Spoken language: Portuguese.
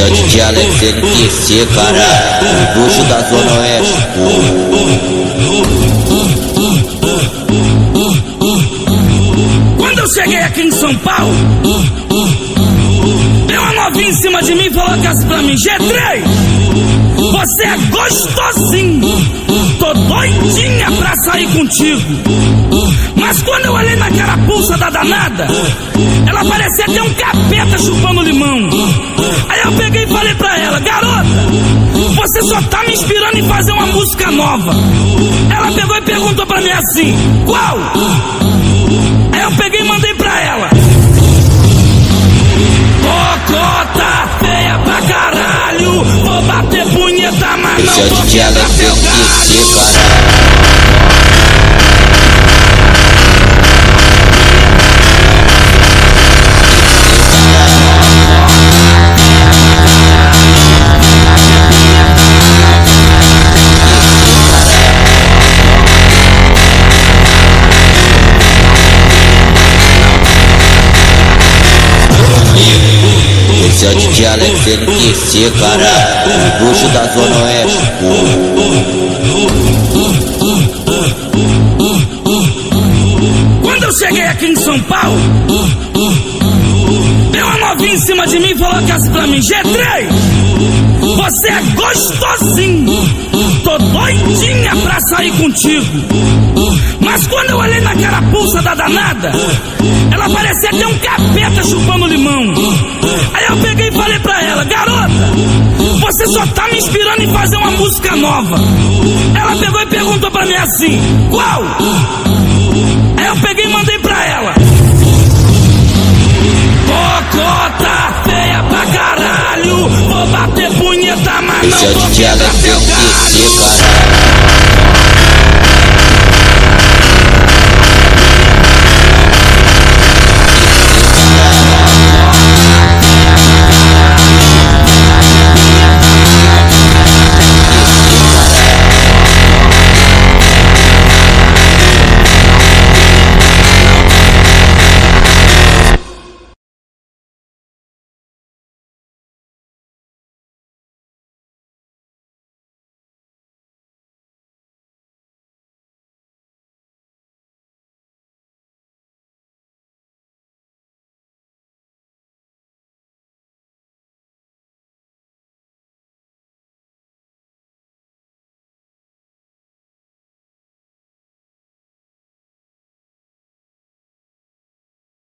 Esse é o DJ Alex NQC, cara. O bruxo da Zona Oeste. Quando eu cheguei aqui em São Paulo, deu uma novinha em cima de mim e falou que assim pra mim: G3, você é gostosinho. Tô doidinha pra sair contigo. Mas quando eu olhei na carapuça da danada, ela parecia ter um capeta chupando limão. Aí eu peguei e falei pra ela: Garota, você só tá me inspirando em fazer uma música nova. Ela pegou e perguntou pra mim assim: Qual? Aí eu peguei e mandei pra ela. Cocota feia pra caralho. Vou bater punheta, mas é não o vou quebrar NQC, galho. Cara. O DJ Alex NQC, cara. Bruxo da Zona Oeste. Quando eu cheguei aqui em São Paulo, deu uma novinha em cima de mim e falou que assim pra mim: G3, você é gostosinho. Tô doidinha pra sair contigo. Mas quando eu olhei na carapuça da danada, ela parecia ter um capeta chupando limão. Aí eu peguei e falei pra ela: Garota, você só tá me inspirando em fazer uma música nova. Ela pegou e perguntou pra mim assim: Qual? Aí eu peguei e mandei pra ela. Cocota feia pra caralho. Vou bater punheta, mas é não o vou quebrar NQC, galho.